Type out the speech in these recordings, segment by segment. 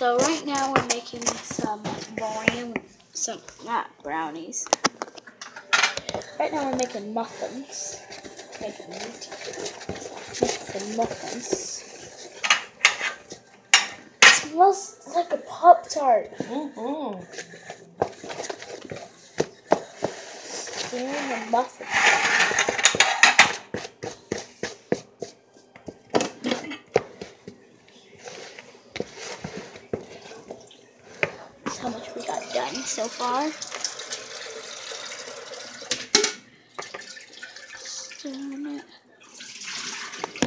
So right now we're making some brownies, some not brownies. Right now we're making muffins. Making some muffins. It smells like a pop tart. Mm-hmm. Doing the muffin. That's how much we got done so far.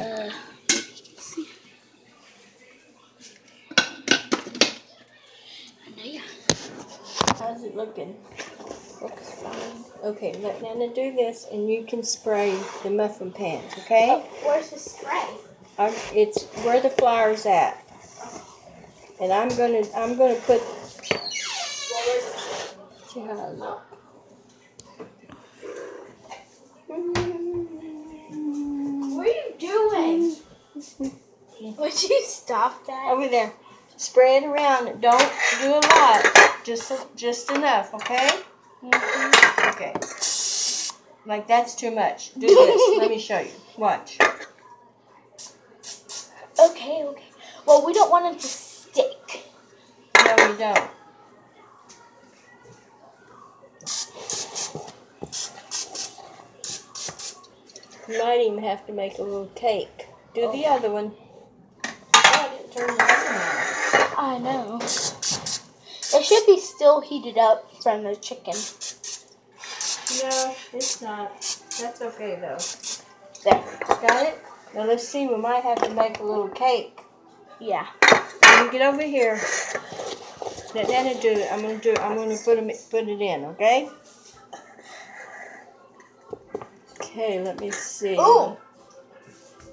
Uh, see. And yeah, How's it looking? looks fine. Okay, let Nana do this, and you can spray the muffin pans. Okay? Oh, where's the spray? I'm, it's where the flour's at, and I'm gonna I'm gonna put. How What are you doing? Would you stop that? Over there. Spray it around. Don't do a lot. Just just enough, okay? Mm-hmm. Okay. Like that's too much. Do this. Let me show you. Watch. Okay, okay. Well, we don't want it to stick. No, we don't. Might even have to make a little cake. Do the oh. other one. Oh, I didn't turn the oven on. I know. It should be still heated up from the chicken. No, it's not. That's okay though. There. Got it? Now let's see. We might have to make a little cake. Yeah. You get over here. Let Nana do it. I'm gonna do. it. I'm gonna put it in. Okay. Okay. Let me see. Ooh.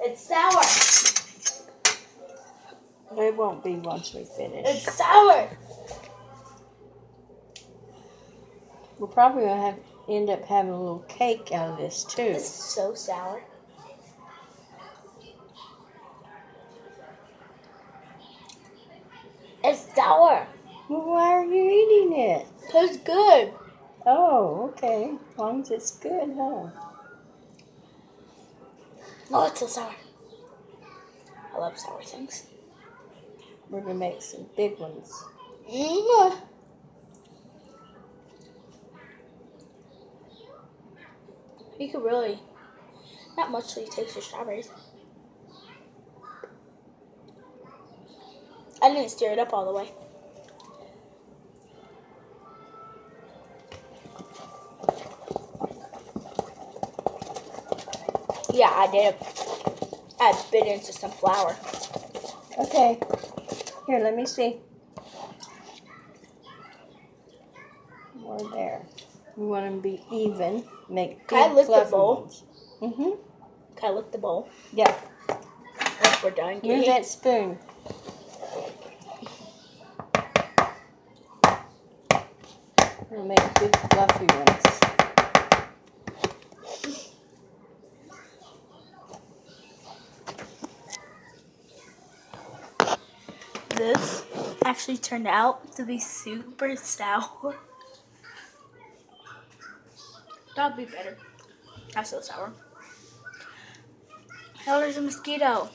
It's sour. They won't be once we finish. It's sour. We're probably gonna have end up having a little cake out of this too. It's so sour. It's sour. Well, why are you eating it? Tastes good. Oh, okay. As long as it's good, huh? Oh, it's so sour. I love sour things. We're gonna make some big ones. Mm. You could really, not much you taste the strawberries. I didn't stir it up all the way. Yeah, I did. I bit into some flour. Okay. Here, let me see. More there. We want them to be even. Make big Can I lick the bowl? Mm-hmm. Can I lick the bowl? Yeah. Once we're done. Move that spoon. We'll make big fluffy ones. This actually turned out to be super sour. That'd be better. That's so sour. Hell, there's a mosquito.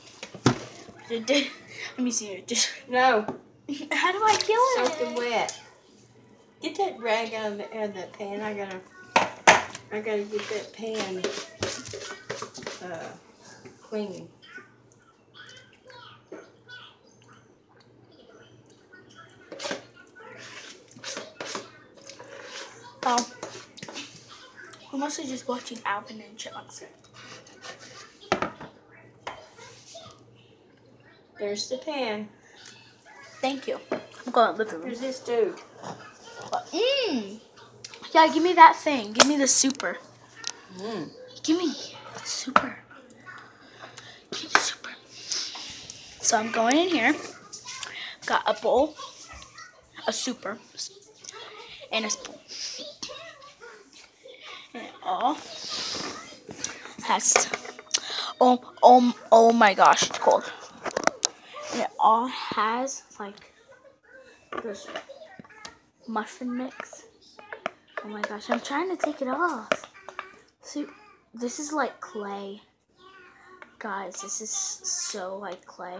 Let me see it. Just No, how do I kill it? something wet. Get that rag out of, the, out of that pan. I gotta, I gotta get that pan uh, clean. Oh, we're mostly just watching Alvin and Chipmunks. There's the pan. Thank you. I'm going to living room. Here's this dude. Mmm. Yeah, give me that thing. Give me the super. Mm. Give me super. Give me the super. So I'm going in here. Got a bowl, a super, and a spoon. All has. Oh, oh, oh my gosh, it's cold. It all has like this muffin mix. Oh my gosh, I'm trying to take it off. See, this is like clay. Guys, this is so like clay.